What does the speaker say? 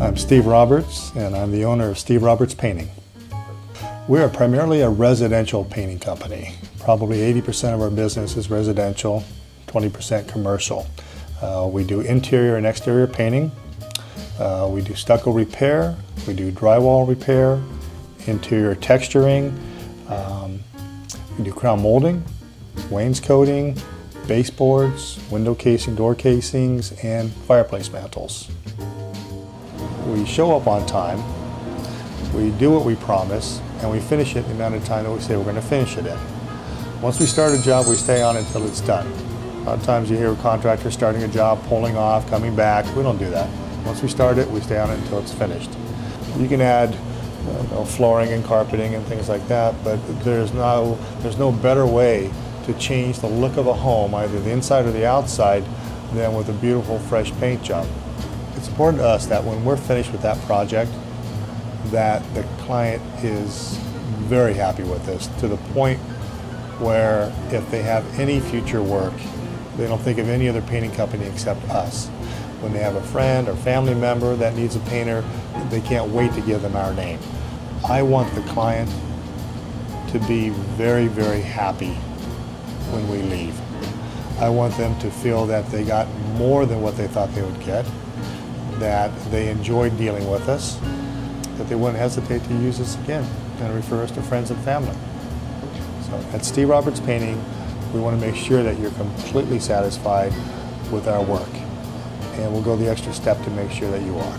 I'm Steve Roberts, and I'm the owner of Steve Roberts Painting. We are primarily a residential painting company. Probably 80% of our business is residential, 20% commercial. Uh, we do interior and exterior painting. Uh, we do stucco repair, we do drywall repair, interior texturing, um, we do crown molding, wainscoting, baseboards, window casing, door casings, and fireplace mantles. We show up on time, we do what we promise, and we finish it in the amount of time that we say we're going to finish it in. Once we start a job, we stay on until it's done. A lot of times you hear a contractor starting a job, pulling off, coming back. We don't do that. Once we start it, we stay on it until it's finished. You can add you know, flooring and carpeting and things like that, but there's no, there's no better way to change the look of a home, either the inside or the outside, than with a beautiful fresh paint job. It's important to us that when we're finished with that project, that the client is very happy with this to the point where if they have any future work, they don't think of any other painting company except us. When they have a friend or family member that needs a painter, they can't wait to give them our name. I want the client to be very, very happy when we leave. I want them to feel that they got more than what they thought they would get, that they enjoyed dealing with us, that they wouldn't hesitate to use us again and refer us to friends and family. So at Steve Roberts Painting, we want to make sure that you're completely satisfied with our work. And we'll go the extra step to make sure that you are.